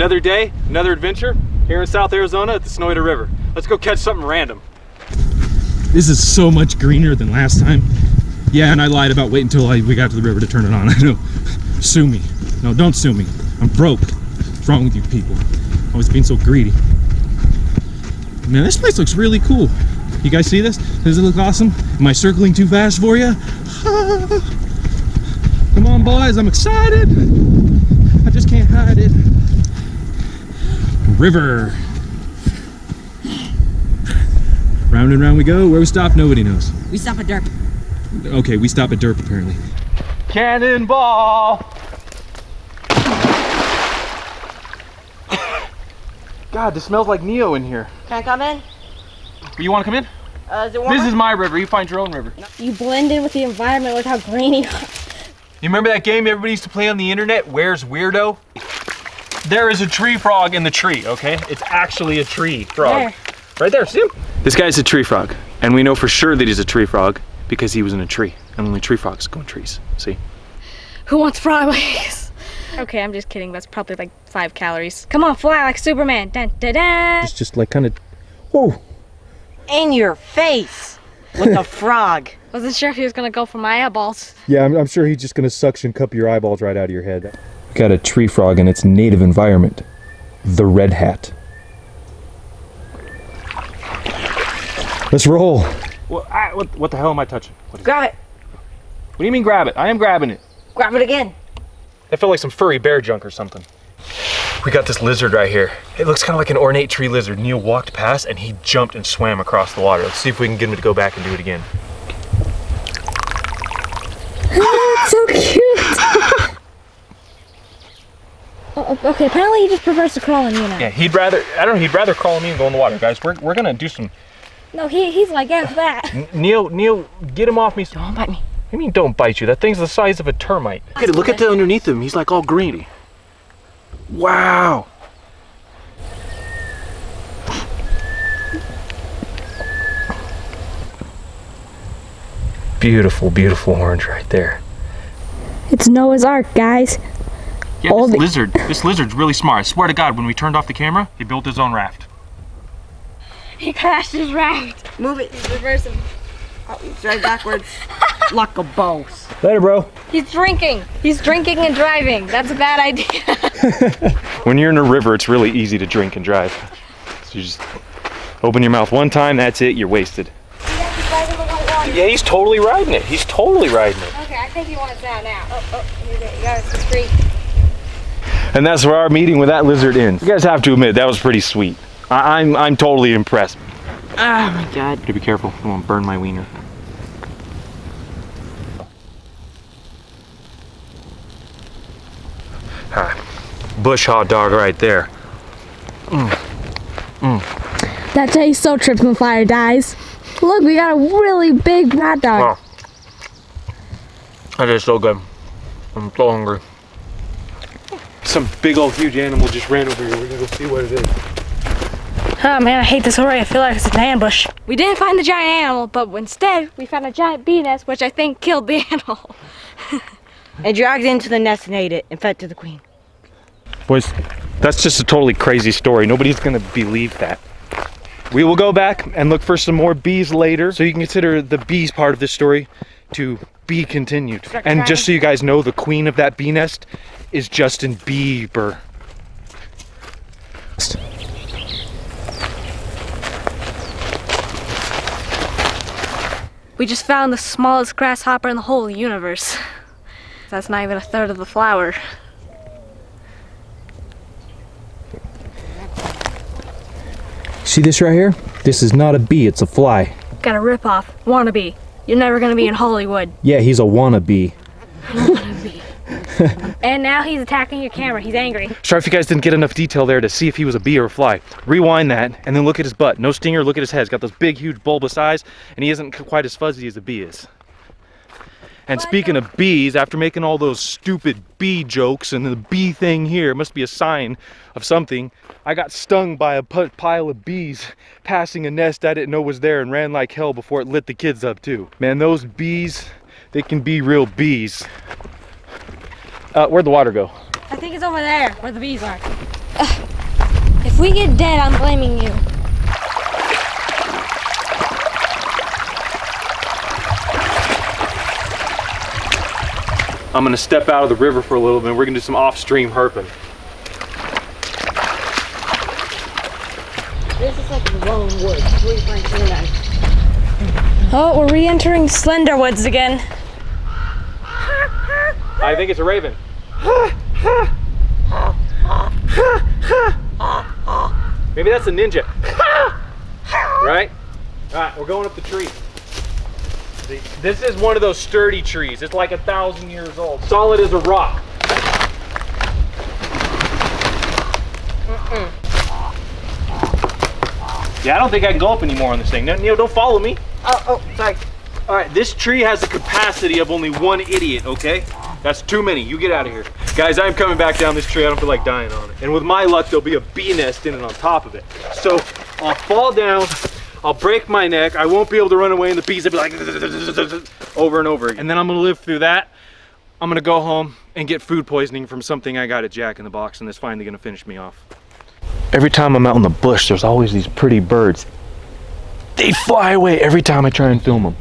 Another day, another adventure here in South Arizona at the Sonoyta River. Let's go catch something random. This is so much greener than last time. Yeah, and I lied about waiting until we got to the river to turn it on. I know. Sue me. No, don't sue me. I'm broke. What's wrong with you people? Always being so greedy. Man, this place looks really cool. You guys see this? Does it look awesome? Am I circling too fast for you? Come on, boys. I'm excited. I just can't hide it. River. Round and round we go. Where we stop, nobody knows. We stop at Derp. Okay, we stop at Derp apparently. Cannonball! God, this smells like Neo in here. Can I come in? You want to come in? Uh, is it? This is my river. You find your own river. You blend in with the environment. Look how green you are. You remember that game everybody used to play on the internet? Where's Waldo? There is a tree frog in the tree, okay? It's actually a tree frog. Where? Right there, see him? This guy's a tree frog. And we know for sure that he's a tree frog because he was in a tree. And only tree frogs go in trees. See? Who wants fry? Okay, I'm just kidding. That's probably like five calories. Come on, fly like Superman. Dun, dun, dun. It's just like kind of, whoa. In your face with a frog. Wasn't sure if he was gonna go for my eyeballs. Yeah, I'm, I'm sure he's just gonna suction cup your eyeballs right out of your head. Got a tree frog in its native environment, the red hat. Let's roll. Well, I, what, what the hell am I touching? What, is, Grab it. what do you mean grab it? I am grabbing it. Grab it again. That felt like some furry bear junk or something. We got this lizard right here. It looks kind of like an ornate tree lizard. Neil walked past and he jumped and swam across the water. Let's see if we can get him to go back and do it again. So cute. Oh, okay, apparently he just prefers to crawl on you now. Yeah, he'd rather, I don't know, he'd rather crawl on me and go in the water. Guys, we're, we're gonna do some, No, he, he's like, F that. N- Neil, Neil, get him off me. What Don't bite me. do you mean don't bite you? That thing's the size of a termite. Look at it, look at the underneath him. He's like all greeny. Wow. Beautiful, beautiful orange right there. It's Noah's Ark, guys. Yeah, All this the- lizard, this lizard's really smart. I swear to God, when we turned off the camera, he built his own raft. He crashed his raft. Move it. Reverse him. Oh, he's right backwards. Luck a boss. Later, bro. He's drinking. He's drinking and driving. That's a bad idea. When you're in a river, it's really easy to drink and drive. So you just open your mouth one time, that's it, you're wasted. Yeah, he's totally riding it. He's totally riding it. Okay, I think he wants that now. Oh, oh, you got- you got us discreet. And that's where our meeting with that lizard ends. You guys have to admit, that was pretty sweet. I- I'm, I'm totally impressed. Oh my god. Gotta be careful, I won't burn my wiener. Ah, bush hot dog right there. Mm. Mm. That tastes so trips when fire dies. Look, we got a really big hot dog. Wow. That is so good. I'm so hungry. Some big old huge animal just ran over here. We're gonna go see what it is. Oh man, I hate this already. I feel like it's an ambush. We didn't find the giant animal, but instead we found a giant bee nest, which I think killed the animal. And dragged into the nest and ate it and fed to the queen. Boys, that's just a totally crazy story. Nobody's gonna believe that. We will go back and look for some more bees later, so you can consider the bees part of this story to be continued. And just so you guys know, the queen of that bee nest is Justin Bieber. We just found the smallest grasshopper in the whole universe. That's not even a third of the flower. See this right here? This is not a bee, it's a fly. Got a ripoff. Wannabe. You're never gonna be in Hollywood. Yeah, he's a wannabe. And now he's attacking your camera. He's angry. Sorry if you guys didn't get enough detail there to see if he was a bee or a fly. Rewind that and then look at his butt. No stinger, look at his head. He's got those big, huge, bulbous eyes, and he isn't quite as fuzzy as a bee is. And speaking of bees, after making all those stupid bee jokes and the bee thing here must be a sign of something, I got stung by a pile of bees passing a nest I didn't know was there and ran like hell before it lit the kids up too. Man, those bees, they can be real bees. Uh, where'd the water go? I think it's over there where the bees are. If we get dead, I'm blaming you. I'm gonna step out of the river for a little bit. We're gonna do some off-stream herping. This is like lone woods. Where you find canine. Oh, we're re-entering Slender Woods again. I think it's a raven. Maybe that's a ninja. right? Alright, we're going up the tree. See, This is one of those sturdy trees. It's like a thousand years old. Solid as a rock. Yeah, I don't think I can go up anymore on this thing. No, Neil, don't follow me. Oh, oh, sorry. All right, this tree has a capacity of only one idiot, okay? That's too many. You get out of here. Guys, I'm coming back down this tree. I don't feel like dying on it. And with my luck, there'll be a bee nest in it on top of it. So I'll fall down, I'll break my neck, I won't be able to run away, and the bees will be like over and over again. And then I'm gonna live through that. I'm gonna go home and get food poisoning from something I got at Jack in the Box, and that's finally gonna finish me off. Every time I'm out in the bush, there's always these pretty birds. They fly away every time I try and film them.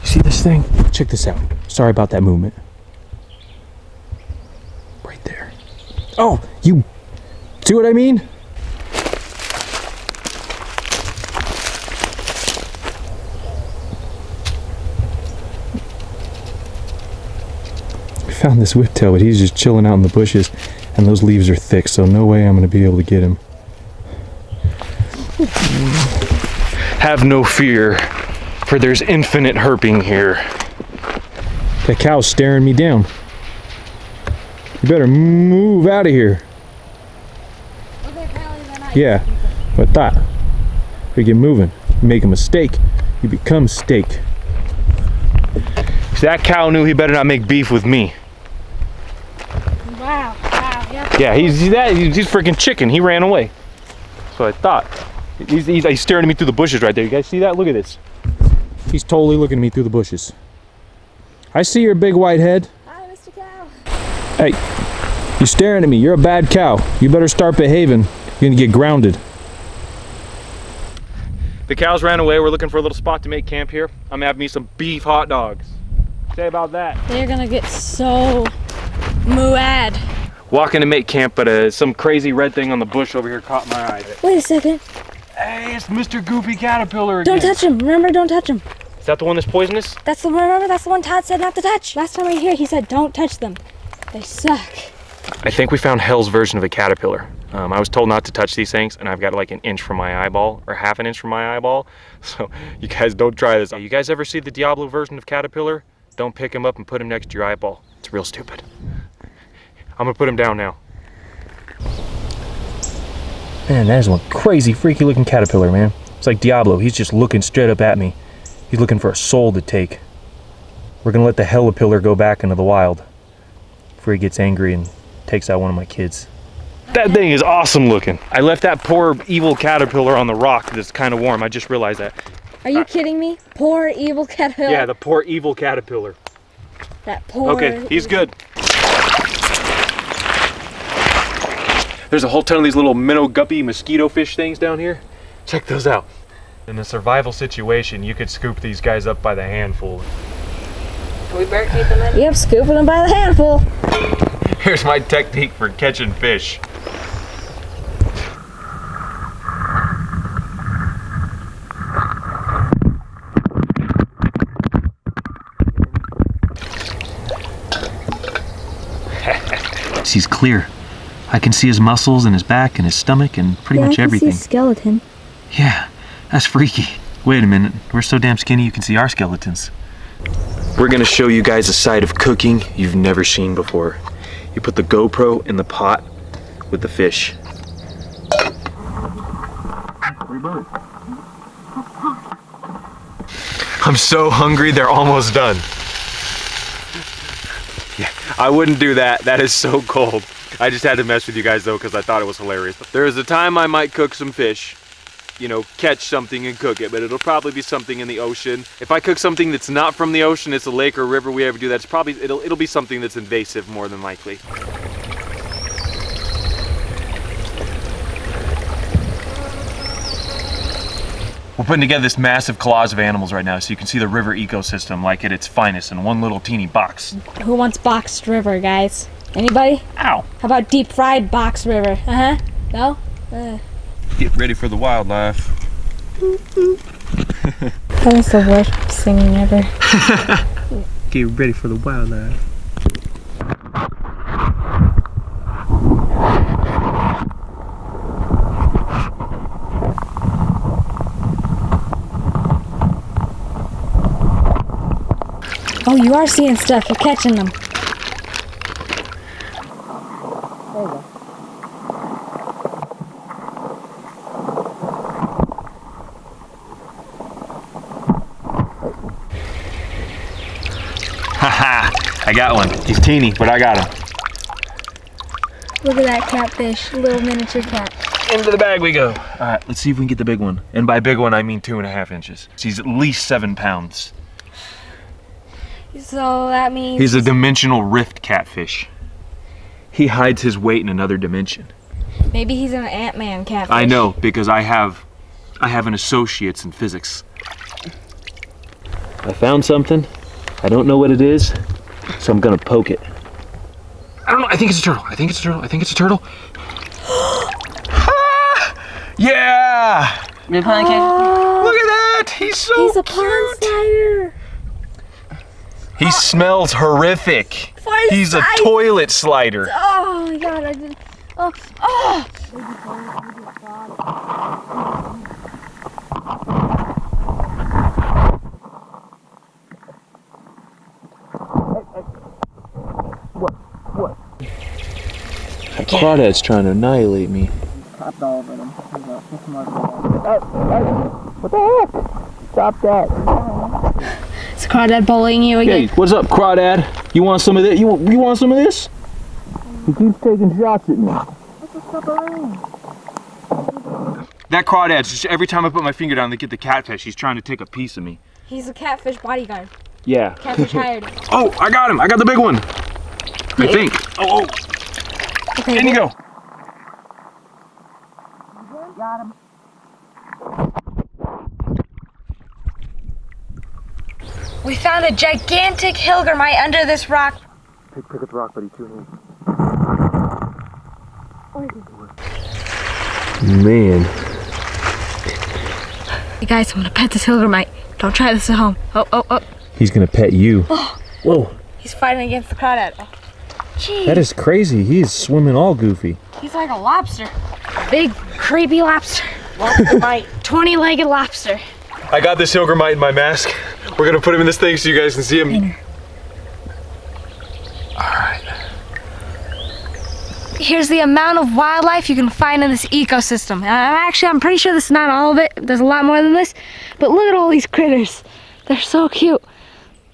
You see this thing? Check this out. Sorry about that movement. Right there. Oh, you see what I mean? We found this whiptail, but he's just chilling out in the bushes, and those leaves are thick, so no way I'm gonna be able to get him. Have no fear, for there's infinite herping here. That cow's staring me down. You better move out of here. Yeah, what that? We get moving. You make a mistake, you become steak. See, that cow knew he better not make beef with me. Wow, wow, yep. Yeah, he's he's that he's, he's freaking chicken. He ran away. So I thought. He's, he's, he's staring at me through the bushes right there. You guys see that? Look at this. He's totally looking at me through the bushes. I see your big white head. Hi, Mr. Cow. Hey, you're staring at me. You're a bad cow. You better start behaving. You're gonna get grounded. The cows ran away. We're looking for a little spot to make camp here. I'm gonna have me some beef hot dogs. Say about that. They're gonna get so muad. Walking to make camp, but uh, some crazy red thing on the bush over here caught my eye. Wait a second. Hey, it's Mr. Goofy Caterpillar again. Don't touch him. Remember, don't touch him. Is that the one that's poisonous? That's the one, remember. That's the one Todd said not to touch. Last time we were here, he said don't touch them. They suck. I think we found Hell's version of a caterpillar. Um, I was told not to touch these things, and I've got like an inch from my eyeball, or half an inch from my eyeball. So you guys don't try this. You guys ever see the Diablo version of caterpillar? Don't pick him up and put him next to your eyeball. It's real stupid. I'm gonna put him down now. Man, that is one crazy, freaky looking caterpillar, man. It's like Diablo. He's just looking straight up at me. He's looking for a soul to take. We're gonna let the Hellapillar go back into the wild before he gets angry and takes out one of my kids. That thing is awesome looking. I left that poor evil caterpillar on the rock that's kind of warm. I just realized that. Are you uh, kidding me? Poor evil caterpillar. Yeah, the poor evil caterpillar. that poor. Okay, he's good. There's a whole ton of these little minnow guppy mosquito fish things down here. Check those out. In a survival situation, you could scoop these guys up by the handful. Can we barricade them in? Yep, scooping them by the handful. Here's my technique for catching fish. He's clear. I can see his muscles and his back and his stomach and pretty yeah, much I can everything. See a skeleton. Yeah, that's freaky. Wait a minute, we're so damn skinny you can see our skeletons. We're gonna show you guys a side of cooking you've never seen before. You put the GoPro in the pot with the fish. I'm so hungry, they're almost done. Yeah, I wouldn't do that. That is so cold. I just had to mess with you guys though because I thought it was hilarious. There is a time I might cook some fish you know, catch something and cook it, but it'll probably be something in the ocean. If I cook something that's not from the ocean, it's a lake or river we ever do, that's probably, it'll, it'll be something that's invasive more than likely. We're putting together this massive collage of animals right now so you can see the river ecosystem like at its finest in one little teeny box. Who wants boxed river, guys? Anybody? Ow. How about deep fried box river? Uh-huh. No? Uh. Get ready for the wildlife. That was the worst singing ever. Get ready for the wildlife. Oh, you are seeing stuff. You're catching them. I got one. He's teeny, but I got him. Look at that catfish, little miniature cat. Into the bag we go. All right, let's see if we can get the big one. And by big one, I mean two and a half inches. He's at least seven pounds. So that means He's a dimensional rift catfish. He hides his weight in another dimension. maybe he's an Ant-Man catfish. I know because I have, I have an associate's in physics. I found something. I don't know what it is, so I'm gonna poke it. I don't know. I think it's a turtle. I think it's a turtle. I think it's a turtle. Ah! yeah! You're playing catch. Look at that. He's so He's a cute. pond slider. He smells horrific. Fine He's a toilet slider. Oh my god, I did. Oh, oh. That crawdad's trying to annihilate me. Popped all over them. He's a- he's smart. Is crawdad bullying you again? Hey, what's up, crawdad? You want some of this? You, you want some of this? He keeps taking shots at me. That crawdad's just every time I put my finger down to get the catfish, he's trying to take a piece of me. He's a catfish bodyguard. Yeah. Catfish hired. Oh, I got him. I got the big one. I think. Oh, oh. Okay, In you go. we found a gigantic hellgrammite under this rock. Pick, pick up the rock, buddy. Two hands. Man. Hey guys, I'm gonna pet this hellgrammite. Don't try this at home. Oh, oh, oh. He's gonna pet you. Oh. Whoa, He's fighting against the crawdad. Gee, that is crazy. He's swimming all goofy. he's like a lobster. Big, creepy lobster. Mike. 20 legged lobster. I got this Hellgrammite in my mask. We're gonna put him in this thing so you guys can see him. All right. Here's the amount of wildlife you can find in this ecosystem. And I'm actually, I'm pretty sure this is not all of it. There's a lot more than this. But look at all these critters. They're so cute.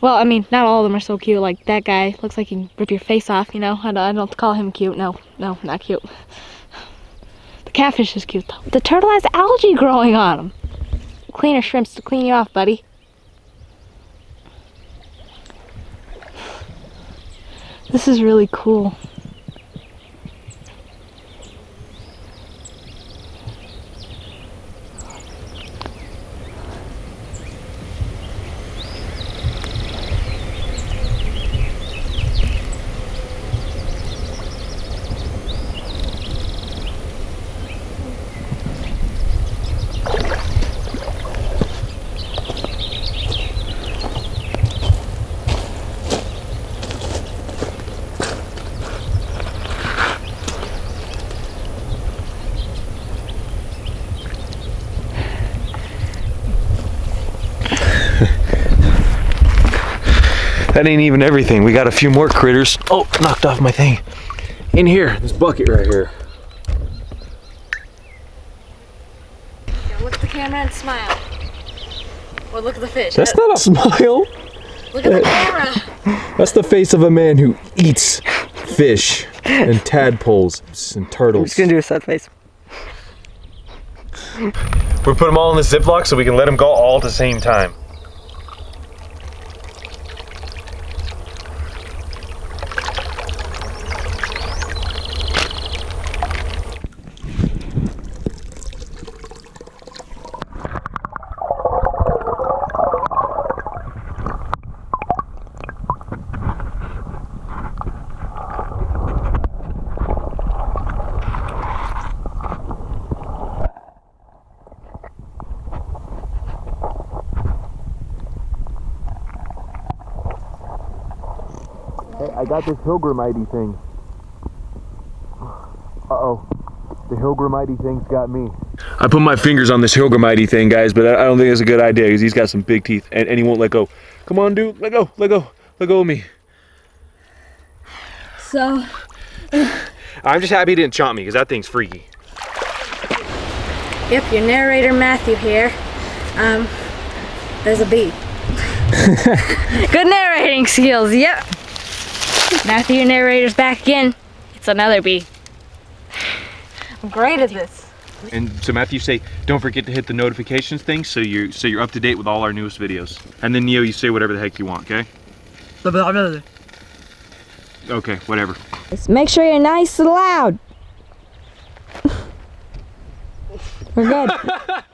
Well, I mean, not all of them are so cute. Like that guy looks like he can rip your face off, you know? I don't, I don't call him cute. No, no, not cute. The catfish is cute though. The turtle has algae growing on him. Cleaner shrimps to clean you off, buddy. This is really cool. That ain't even everything. We got a few more critters. Oh, knocked off my thing. In here, this bucket right here. Look at the camera and smile. Or look at the fish. That's not a smile. Look at the camera. That's the face of a man who eats fish and tadpoles and turtles. He's gonna do a sad face. We put them all in the Ziploc so we can let them go all at the same time. Got this Hellgrammite thing. Uh-oh. The Hellgrammite thing's got me. I put my fingers on this Hellgrammite thing, guys, but I I don't think it's a good idea because he's got some big teeth and, and he won't let go. Come on, dude. Let go. Let go. Let go of me. So, I'm just happy he didn't chomp me because that thing's freaky. yep, your narrator Matthew here. Um, there's a bee. Good narrating skills, yep. Matthew, your narrator's back again. It's another bee. I'm great at this. And so Matthew say, don't forget to hit the notifications thing so you're so you're up to date with all our newest videos. And then Neo, you say whatever the heck you want, okay? Okay, whatever. Make sure you're nice and loud. We're good.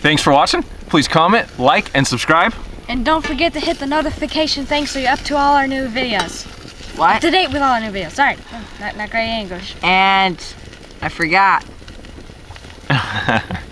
Thanks for watching. Please comment, like, and subscribe. And don't forget to hit the notification thing so you're up to all our new videos. What? Up What? to date with all our new videos. Sorry, not, not great English. And I forgot.